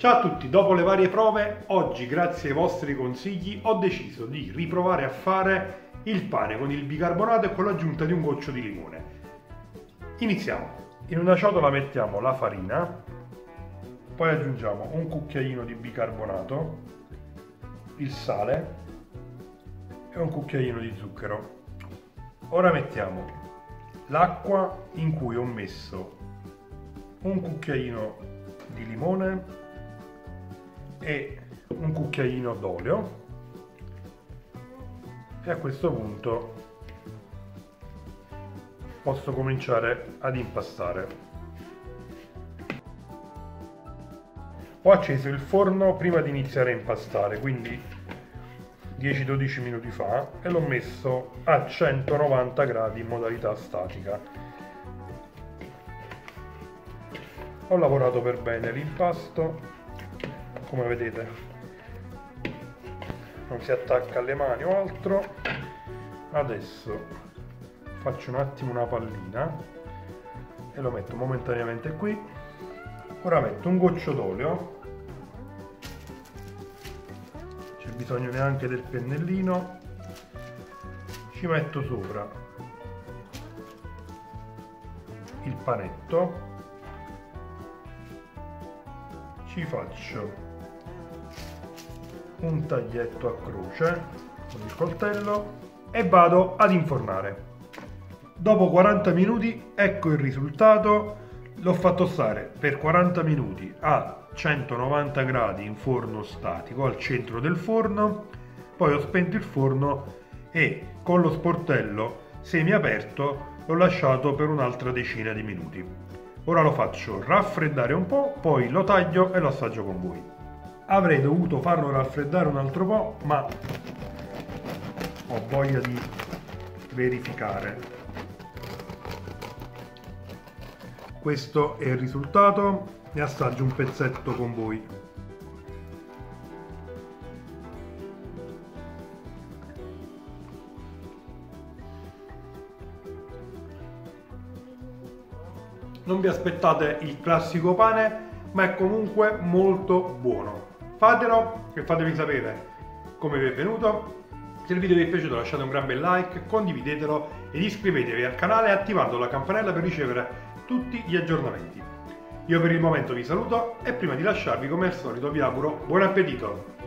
Ciao a tutti, dopo le varie prove, oggi grazie ai vostri consigli ho deciso di riprovare a fare il pane con il bicarbonato e con l'aggiunta di un goccio di limone. Iniziamo. In una ciotola mettiamo la farina, poi aggiungiamo un cucchiaino di bicarbonato, il sale e un cucchiaino di zucchero. Ora mettiamo l'acqua in cui ho messo un cucchiaino di limone e un cucchiaino d'olio e a questo punto posso cominciare ad impastare. Ho acceso il forno prima di iniziare a impastare, quindi 10-12 minuti fa, e l'ho messo a 190 gradi in modalità statica. Ho lavorato per bene l'impasto come vedete. Non si attacca alle mani o altro. Adesso faccio un attimo una pallina e lo metto momentaneamente qui. Ora metto un goccio d'olio. C'è bisogno neanche del pennellino. Ci metto sopra il panetto. Ci faccio un taglietto a croce con il coltello e vado ad infornare. Dopo 40 minuti ecco il risultato, l'ho fatto stare per 40 minuti a 190 gradi in forno statico al centro del forno, poi ho spento il forno e con lo sportello semi aperto l'ho lasciato per un'altra decina di minuti. Ora lo faccio raffreddare un po', poi lo taglio e lo assaggio con voi. Avrei dovuto farlo raffreddare un altro po', ma ho voglia di verificare. Questo è il risultato e assaggio un pezzetto con voi. Non vi aspettate il classico pane, ma è comunque molto buono. Fatelo e fatemi sapere come vi è venuto. Se il video vi è piaciuto lasciate un gran bel like, condividetelo ed iscrivetevi al canale attivando la campanella per ricevere tutti gli aggiornamenti. Io per il momento vi saluto e prima di lasciarvi come al solito vi auguro buon appetito!